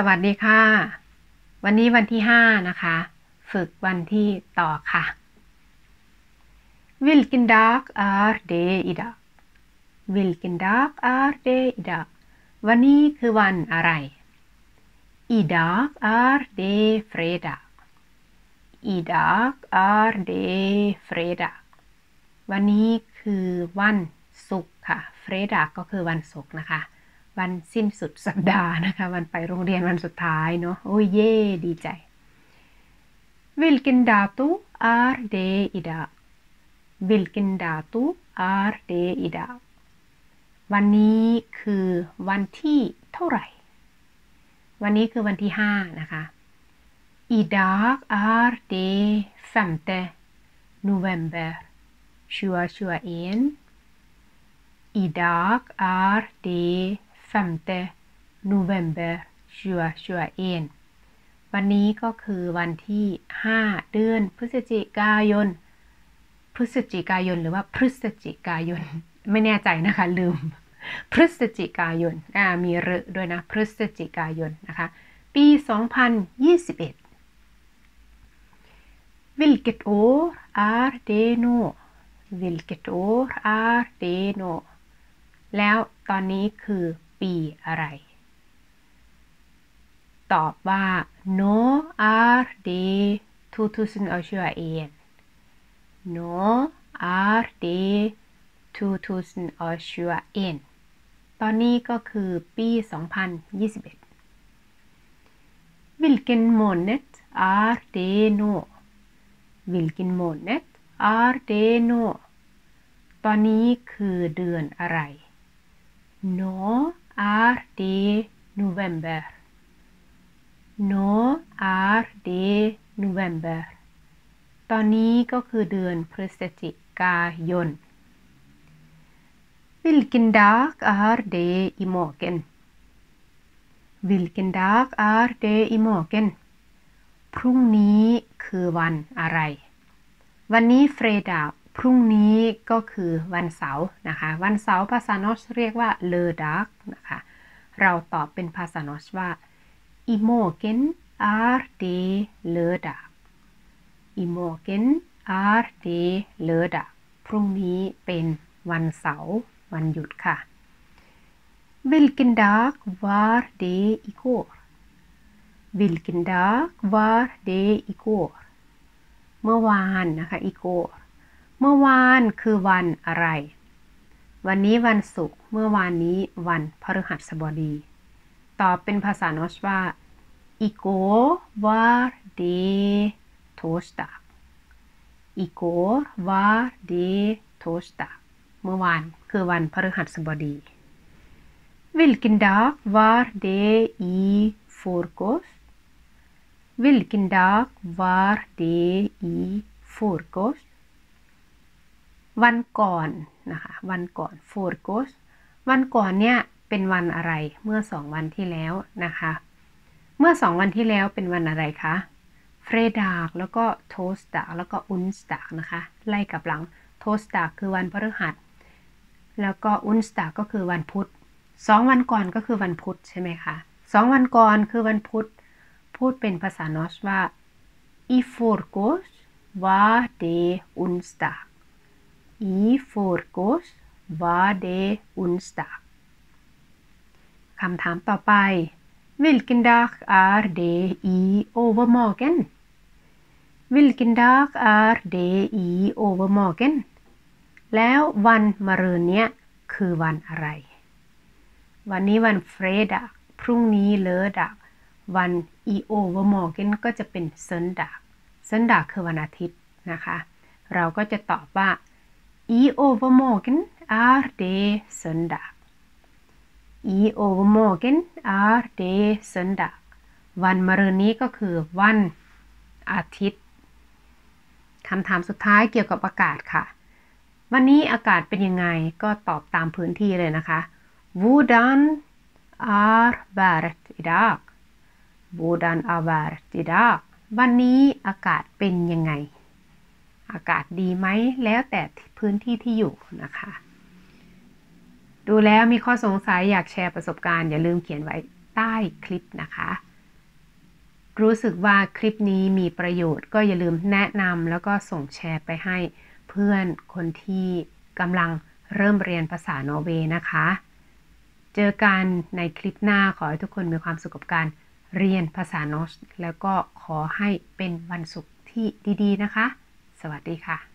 สวัสดีค่ะ วันนี้วันที่ 5 นะคะ ฝึกวันที่ต่อค่ะ Vilken dag är det idag Vilken dag är det idag วันนี้คือวันอะไร Idag är det fredag Idag är det fredag วันนี้คือวันศุกร์ค่ะ fredag ก็คือวันศุกร์นะคะ วันสิ้นสุดสัปดาห์นะคะ วันไปโรงเรียนวันสุดท้ายเนาะโอ้ยเย่ดีใจ Vilken dato är det idag Vilken dato är det idag วันนี้คือวันที่เท่าไหร่ วันนี้คือวันที่ห้านะคะ Idag är det femte november 2021 Idag är det 5 november 2021วันนี้ก็คือวันที่ 5 เดือนพฤศจิกายน พฤศจิกายนหรือว่าพฤศจิกายน ไม่แน่ใจนะคะ ลืม พฤศจิกายนอ่ามีเรด้วยนะ พฤศจิกายนนะคะ ปี 2021 Vilket år är det nu Vilket år är det nu แล้วตอนนี้คือ ปีอะไร ตอบว่า no r d 2021 no r d 2021ตอนนี้ก็คือปี 2021 Vilken månad är det nu Vilken månad är det nu ตอนนี้คือเดือนอะไร No är de november. No är de november ตอนนี้ก็คือเดือนพฤศจิกายน Vilken dag är det imorgon? Vilken dag är det imorgon? พรุ่งนี้คือวันอะไร วันนี้เฟรดา พรุ่งนี้ก็คือวันเสาร์นะคะ วันเสาร์ภาษานอชเรียกว่าเลอดักนะคะ เราตอบเป็นภาษานอชว่า i morgen är det lördag i morgen är det lördag พรุ่งนี้เป็นวันเสาร์วันหยุดค่ะ Vilken dag var det igår Vilken dag var det igår เมื่อวานนะคะ igår เมื่อวานคือวันอะไร วันนี้วันศุกร์ เมื่อวานนี้วันพฤหัสบดี ตอบเป็นภาษานอสว่าอีโกวาร์เดtorsdag i går var det torsdag เมื่อวานคือวันพฤหัสบดี hvilken dag var det i forgårs? Hvilken dag var det i forgårs? วันก่อนนะคะ วันก่อน f o r g o s วันก่อนเนี่ยเป็นวันอะไรเมื่อสองวันที่แล้วนะคะ เมื่อสองวันที่แล้วเป็นวันอะไรคะเฟรดากแล้วก็โทสตากแล้วก็อุนสตากนะคะ ไล่กับหลังโทสตากคือวันพฤหัส แล้วก็อุนสตาก็คือวันพุธสองวันก่อนก็คือวันพุธใช่ไหมคะสองวันก่อนคือวันพุธ พูดเป็นภาษานอสว่า i förrgår var det onsdag I förrgår var det onsdag คำถามต่อไป Hvilken dag er det i overmorgen Hvilken dag er det i overmorgen แล้ววันมะรืนเนี้ยคือวันอะไร วันนี้วัน fredag พรุ่งนี้ lørdag วัน i overmorgen ก็จะเป็น søndag søndag คือวันอาทิตย์นะคะ เราก็จะตอบว่า I övermorgon är det söndag. I övermorgon är det söndag. วันมะรืนนี้ก็คือวันอาทิตย์คำถามสุดท้ายเกี่ยวกับอากาศค่ะ วันนี้อากาศเป็นยังไงก็ตอบตามพื้นที่เลยนะคะ Hvordan är vädret idag Hvordan är vädret idag วันนี้อากาศเป็นยังไง อากาศดีไหมแล้วแต่พื้นที่ที่อยู่นะคะ ดูแล้วมีข้อสงสัยอยากแชร์ประสบการณ์อย่าลืมเขียนไว้ใต้คลิปนะคะ รู้สึกว่าคลิปนี้มีประโยชน์ ก็อย่าลืมแนะนำแล้วก็ส่งแชร์ไปให้เพื่อนคนที่กำลังเริ่มเรียนภาษานอร์เวย์นะคะ เจอกันในคลิปหน้าขอให้ทุกคนมีความสุขกับการเรียนภาษานอสแล้วก็ขอให้เป็นวันศุกร์ที่ดี ๆ นะคะ สวัสดีค่ะ